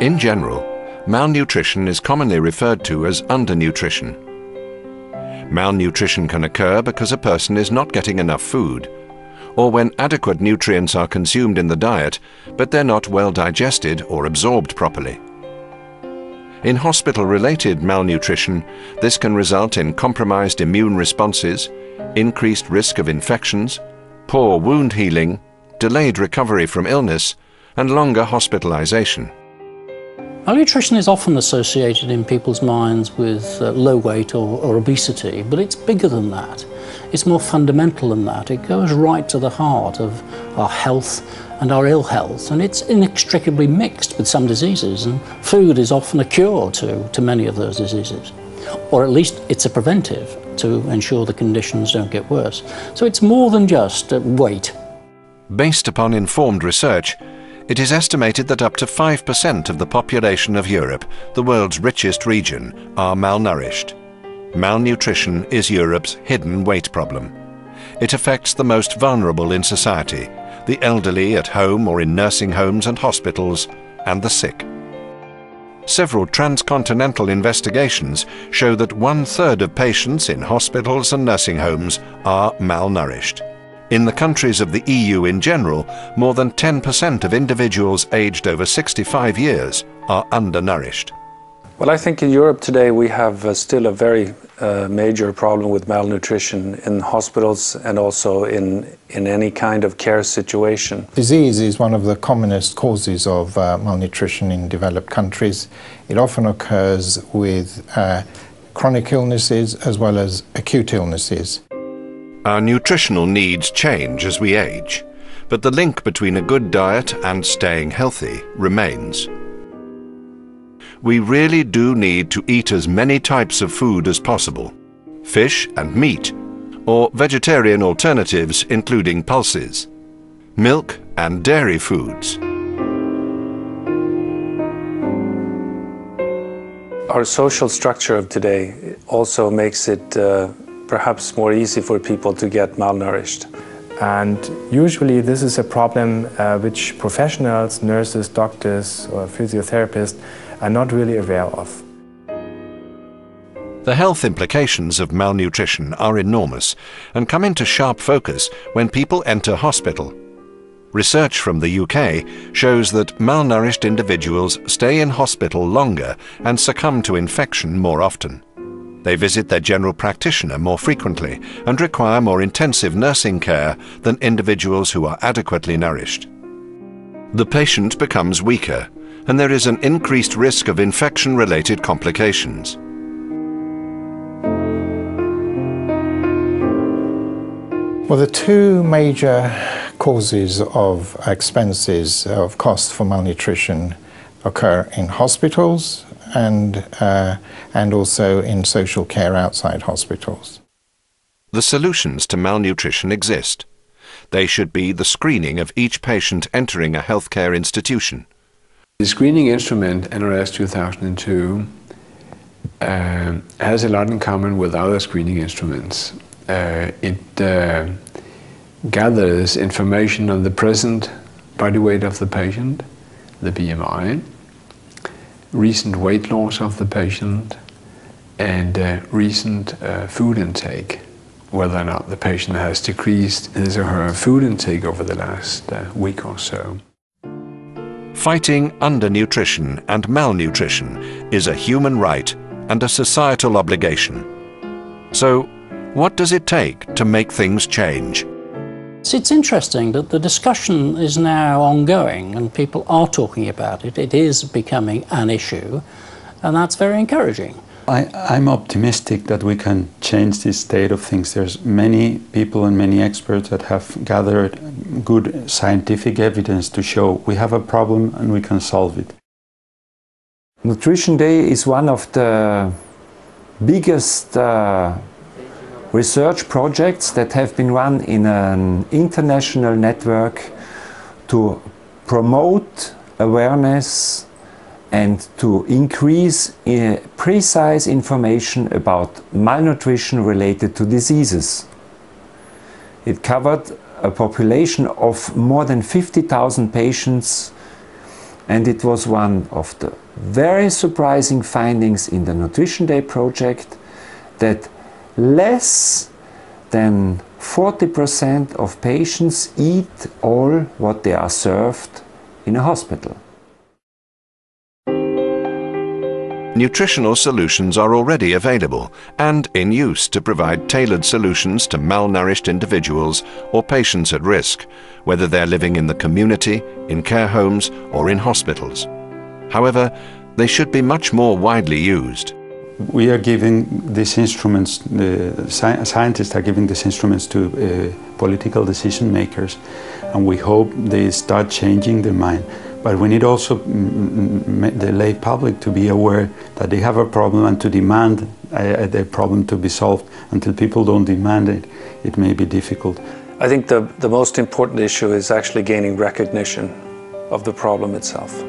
In general, malnutrition is commonly referred to as undernutrition. Malnutrition can occur because a person is not getting enough food, or when adequate nutrients are consumed in the diet, but they're not well digested or absorbed properly. In hospital-related malnutrition, this can result in compromised immune responses, increased risk of infections, poor wound healing, delayed recovery from illness, and longer hospitalization. Malnutrition is often associated in people's minds with uh, low weight or, or obesity, but it's bigger than that. It's more fundamental than that. It goes right to the heart of our health and our ill health, and it's inextricably mixed with some diseases, and food is often a cure to, to many of those diseases. Or at least it's a preventive to ensure the conditions don't get worse. So it's more than just uh, weight. Based upon informed research, it is estimated that up to 5% of the population of Europe, the world's richest region, are malnourished. Malnutrition is Europe's hidden weight problem. It affects the most vulnerable in society, the elderly at home or in nursing homes and hospitals, and the sick. Several transcontinental investigations show that one-third of patients in hospitals and nursing homes are malnourished. In the countries of the EU in general, more than 10% of individuals aged over 65 years are undernourished. Well, I think in Europe today we have uh, still a very uh, major problem with malnutrition in hospitals and also in, in any kind of care situation. Disease is one of the commonest causes of uh, malnutrition in developed countries. It often occurs with uh, chronic illnesses as well as acute illnesses. Our nutritional needs change as we age, but the link between a good diet and staying healthy remains. We really do need to eat as many types of food as possible, fish and meat, or vegetarian alternatives including pulses, milk and dairy foods. Our social structure of today also makes it uh, perhaps more easy for people to get malnourished. And usually this is a problem uh, which professionals, nurses, doctors or physiotherapists are not really aware of. The health implications of malnutrition are enormous and come into sharp focus when people enter hospital. Research from the UK shows that malnourished individuals stay in hospital longer and succumb to infection more often. They visit their general practitioner more frequently and require more intensive nursing care than individuals who are adequately nourished. The patient becomes weaker and there is an increased risk of infection-related complications. Well, the two major causes of expenses of cost for malnutrition occur in hospitals and, uh, and also in social care outside hospitals. The solutions to malnutrition exist. They should be the screening of each patient entering a healthcare institution. The screening instrument, NRS 2002, uh, has a lot in common with other screening instruments. Uh, it uh, gathers information on the present body weight of the patient, the BMI, recent weight loss of the patient and uh, recent uh, food intake, whether or not the patient has decreased his or her food intake over the last uh, week or so. Fighting undernutrition and malnutrition is a human right and a societal obligation. So, what does it take to make things change? It's interesting that the discussion is now ongoing and people are talking about it. It is becoming an issue, and that's very encouraging. I, am optimistic that we can change this state of things. There's many people and many experts that have gathered good scientific evidence to show we have a problem and we can solve it. Nutrition Day is one of the biggest uh, research projects that have been run in an international network to promote awareness and to increase uh, precise information about malnutrition related to diseases. It covered a population of more than 50,000 patients And it was one of the very surprising findings in the Nutrition Day project that less than 40% of patients eat all what they are served in a hospital. Nutritional solutions are already available and in use to provide tailored solutions to malnourished individuals or patients at risk, whether they're living in the community, in care homes or in hospitals. However, they should be much more widely used. We are giving these instruments, the sci scientists are giving these instruments to uh, political decision makers, and we hope they start changing their mind. But we need also the lay public to be aware that they have a problem and to demand a, a problem to be solved. Until people don't demand it, it may be difficult. I think the, the most important issue is actually gaining recognition of the problem itself.